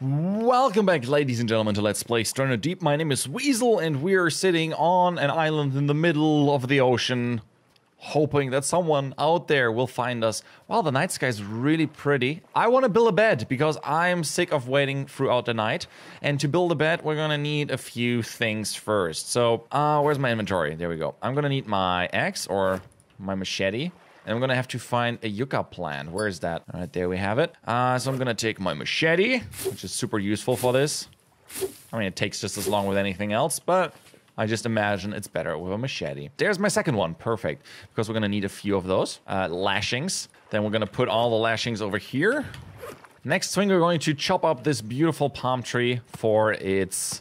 Welcome back, ladies and gentlemen, to Let's Play Stranded Deep. My name is Weasel, and we are sitting on an island in the middle of the ocean, hoping that someone out there will find us. Wow, the night sky is really pretty. I want to build a bed because I'm sick of waiting throughout the night. And to build a bed, we're gonna need a few things first. So, uh, where's my inventory? There we go. I'm gonna need my axe or my machete. And I'm gonna have to find a yucca plant. Where is that? All right, there we have it. Uh, so I'm gonna take my machete, which is super useful for this. I mean, it takes just as long with anything else, but I just imagine it's better with a machete. There's my second one, perfect, because we're gonna need a few of those uh, lashings. Then we're gonna put all the lashings over here. Next swing, we're going to chop up this beautiful palm tree for its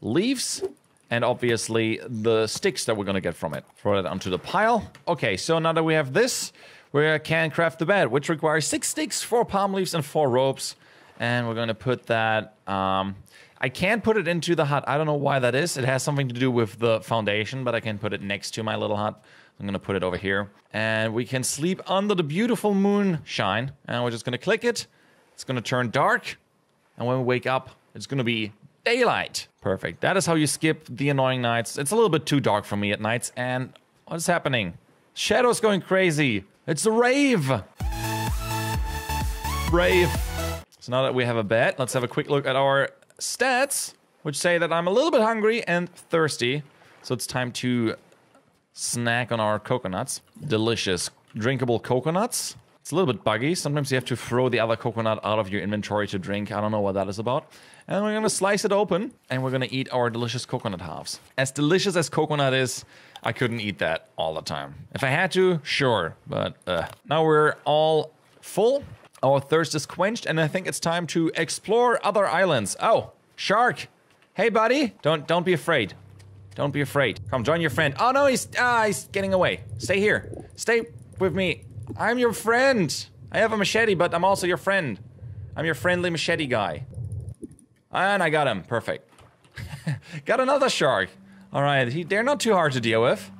leaves and obviously the sticks that we're gonna get from it. Throw that onto the pile. Okay, so now that we have this, we can craft the bed, which requires six sticks, four palm leaves, and four ropes. And we're gonna put that. Um, I can't put it into the hut. I don't know why that is. It has something to do with the foundation, but I can put it next to my little hut. I'm gonna put it over here, and we can sleep under the beautiful moonshine. And we're just gonna click it. It's gonna turn dark, and when we wake up, it's gonna be daylight. Perfect. That is how you skip the annoying nights. It's a little bit too dark for me at nights. And what's happening? Shadow's going crazy. It's a rave. Rave. So now that we have a bed, let's have a quick look at our stats, which say that I'm a little bit hungry and thirsty. So it's time to snack on our coconuts. Delicious, drinkable coconuts. It's a little bit buggy. Sometimes you have to throw the other coconut out of your inventory to drink. I don't know what that is about. And we're gonna slice it open and we're gonna eat our delicious coconut halves. As delicious as coconut is, I couldn't eat that all the time. If I had to, sure, but uh. now we're all full. Our thirst is quenched, and I think it's time to explore other islands. Oh, shark! Hey, buddy, don't don't be afraid. Don't be afraid. Come, join your friend. Oh no, he's ah, he's getting away. Stay here. Stay with me. I'm your friend. I have a machete, but I'm also your friend. I'm your friendly machete guy. And I got him. Perfect. got another shark. All right, he, they're not too hard to deal with.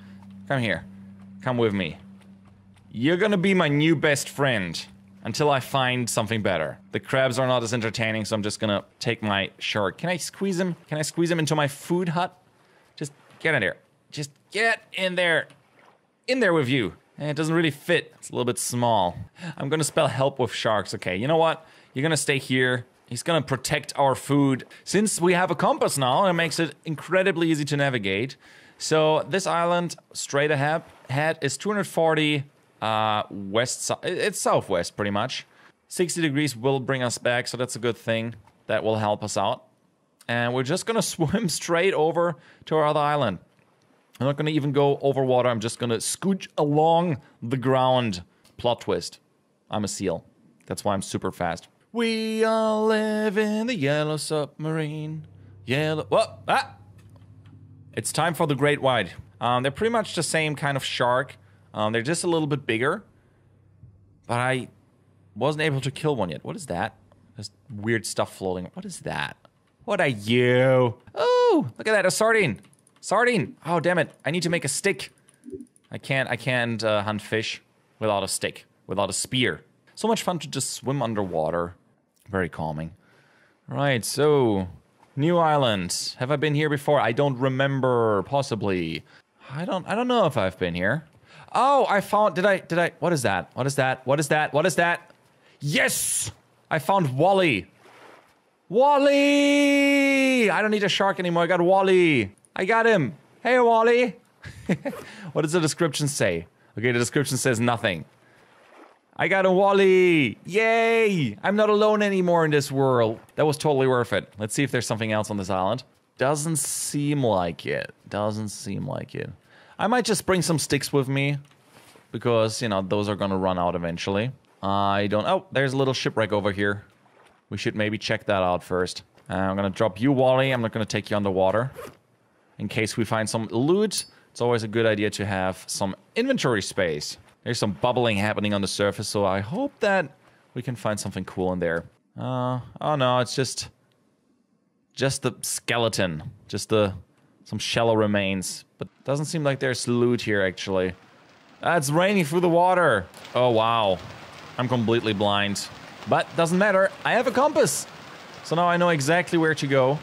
Come here. Come with me. You're gonna be my new best friend until I find something better. The crabs are not as entertaining, so I'm just gonna take my shark. Can I squeeze him? Can I squeeze him into my food hut? Just get in there. Just get in there. In there with you. Eh, it doesn't really fit. It's a little bit small. I'm gonna spell help with sharks. Okay, you know what? You're gonna stay here. He's gonna protect our food. Since we have a compass now, it makes it incredibly easy to navigate. So this island, straight ahead, head is 240 uh, west. It's southwest, pretty much. 60 degrees will bring us back, so that's a good thing. That will help us out. And we're just gonna swim straight over to our other island. I'm not gonna even go over water. I'm just gonna scooch along the ground. Plot twist. I'm a seal. That's why I'm super fast. We all live in the yellow submarine. Yellow. What? Ah! It's time for the great white. Um, they're pretty much the same kind of shark. Um, they're just a little bit bigger. But I wasn't able to kill one yet. What is that? There's weird stuff floating. What is that? What are you? Oh, look at that. A sardine. Sardine. Oh, damn it. I need to make a stick. I can't, I can't uh, hunt fish without a stick, without a spear. So much fun to just swim underwater. Very calming. Right, so new island. Have I been here before? I don't remember. Possibly. I don't. I don't know if I've been here. Oh, I found. Did I? Did I? What is that? What is that? What is that? What is that? Yes, I found Wollie. Wollie! I don't need a shark anymore. I got Wollie. I got him. Hey, Wollie. what does the description say? Okay, the description says nothing. I got a Wollie! Yay! I'm not alone anymore in this world. That was totally worth it. Let's see if there's something else on this island. Doesn't seem like it. Doesn't seem like it. I might just bring some sticks with me because, you know, those are gonna run out eventually. I don't... Oh, there's a little shipwreck over here. We should maybe check that out first. Uh, I'm gonna drop you, Wollie. I'm not gonna take you underwater. In case we find some loot, it's always a good idea to have some inventory space. There's some bubbling happening on the surface, so I hope that we can find something cool in there. Uh, oh no, it's just... Just the skeleton. Just the... Some shallow remains. But doesn't seem like there's loot here, actually. Ah, it's raining through the water. Oh, wow. I'm completely blind. But doesn't matter. I have a compass. So now I know exactly where to go.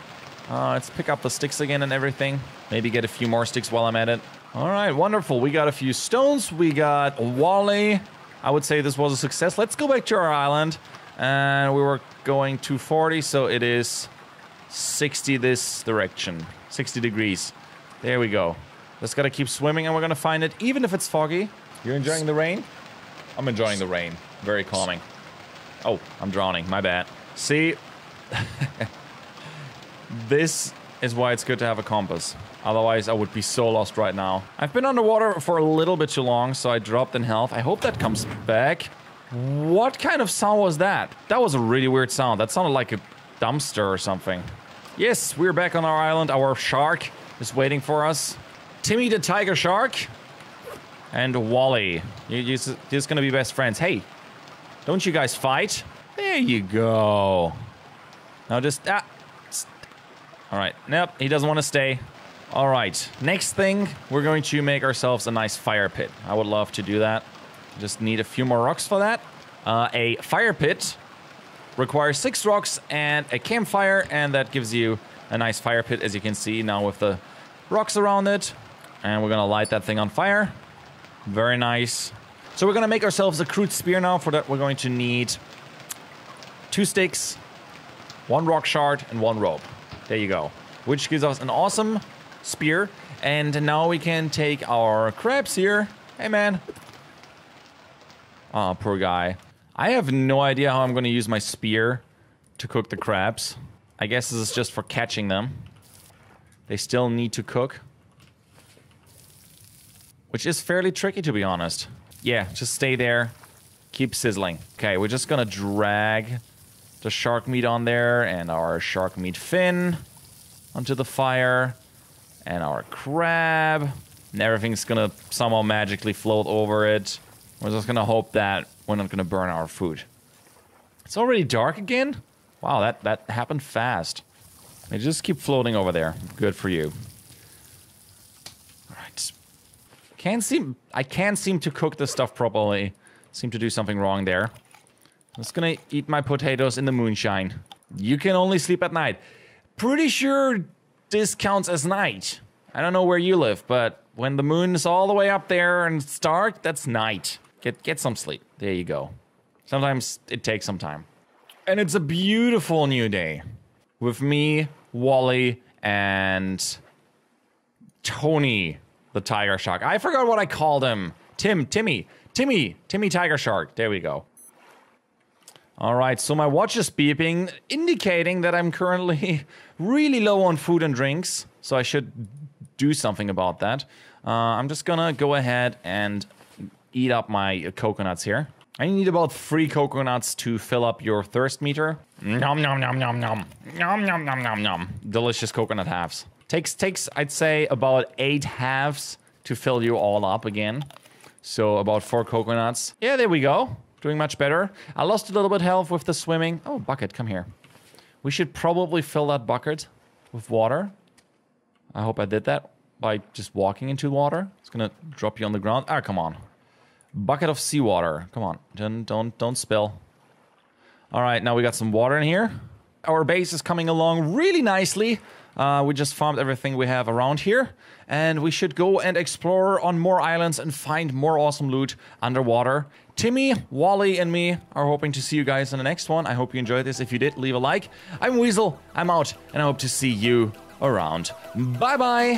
Uh, let's pick up the sticks again and everything. Maybe get a few more sticks while I'm at it. All right, wonderful. We got a few stones. We got Wollie. I would say this was a success. Let's go back to our island. And we were going 240, so it is 60 this direction. 60 degrees. There we go. Just gotta keep swimming and we're gonna find it, even if it's foggy. You're enjoying the rain? I'm enjoying the rain. Very calming. Oh, I'm drowning. My bad. See? this is why it's good to have a compass. Otherwise, I would be so lost right now. I've been underwater for a little bit too long, so I dropped in health. I hope that comes back. What kind of sound was that? That was a really weird sound. That sounded like a dumpster or something. Yes, we're back on our island. Our shark is waiting for us. Timmy the tiger shark and Wollie. You, you're just gonna be best friends. Hey, don't you guys fight? There you go. Now just ah. All right. Nope. He doesn't want to stay. All right. Next thing, we're going to make ourselves a nice fire pit. I would love to do that. Just need a few more rocks for that. Uh, a fire pit requires six rocks and a campfire, and that gives you a nice fire pit, as you can see now with the rocks around it. And we're gonna light that thing on fire. Very nice. So we're gonna make ourselves a crude spear now. For that, we're going to need two sticks, one rock shard, and one rope. There you go. Which gives us an awesome spear. And now we can take our crabs here. Hey, man. Oh, poor guy. I have no idea how I'm going to use my spear to cook the crabs. I guess this is just for catching them. They still need to cook. Which is fairly tricky, to be honest. Yeah, just stay there. Keep sizzling. Okay, we're just gonna drag the shark meat on there and our shark meat fin onto the fire and our crab. And everything's gonna somehow magically float over it. We're just gonna hope that we're not gonna burn our food. It's already dark again? Wow, that, that happened fast. They just keep floating over there. Good for you. Alright. Can't seem I can't seem to cook this stuff properly. Seem to do something wrong there. I'm just gonna eat my potatoes in the moonshine. You can only sleep at night. Pretty sure this counts as night. I don't know where you live, but when the moon is all the way up there and it's dark, that's night. Get get some sleep. There you go. Sometimes it takes some time. And it's a beautiful new day. With me, Wollie, and Tony, the tiger shark. I forgot what I called him. Tim, Timmy, Timmy, Timmy Tiger Shark. There we go. All right, so my watch is beeping, indicating that I'm currently really low on food and drinks. So I should do something about that. Uh, I'm just gonna go ahead and eat up my coconuts here. I need about three coconuts to fill up your thirst meter. Nom nom nom nom nom. Nom nom nom nom nom. Delicious coconut halves. Takes takes I'd say about eight halves to fill you all up again. So about four coconuts. Yeah, there we go. Doing much better. I lost a little bit health with the swimming. Oh, bucket, come here. We should probably fill that bucket with water. I hope I did that by just walking into water. It's gonna drop you on the ground. Ah, come on. Bucket of seawater. Come on, don't don't don't spill. All right, now we got some water in here. Our base is coming along really nicely. Uh, we just farmed everything we have around here, and we should go and explore on more islands and find more awesome loot underwater. Timmy, Wollie, and me are hoping to see you guys in the next one. I hope you enjoyed this. If you did, leave a like. I'm Weasel. I'm out, and I hope to see you around. Bye bye.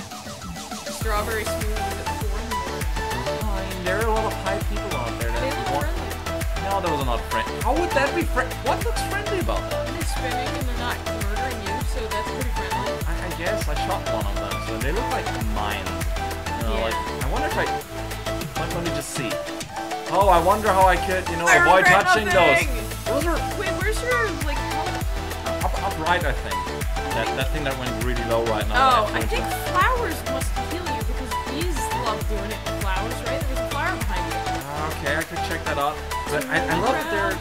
Strawberry smoothie at four in the morning. There are a lot of high people out there. They look friendly. No, there was not friendly. How would that be friendly? What looks friendly about that? They're spinning and they're not murdering you, so that's pretty friendly. I, I guess I shot one of them, so they look like mines. You know, Yeah. like I wonder if I. Let, let me just see. Oh, I wonder how I could, you know, I avoid touching nothing. those. Those are Wait, where's your like up, up right, I think. That that thing that went really low right now. Oh, I think flowers must heal you because bees love doing it with flowers, right? There was a flower behind you. Okay, I could check that out. But I, I love that they're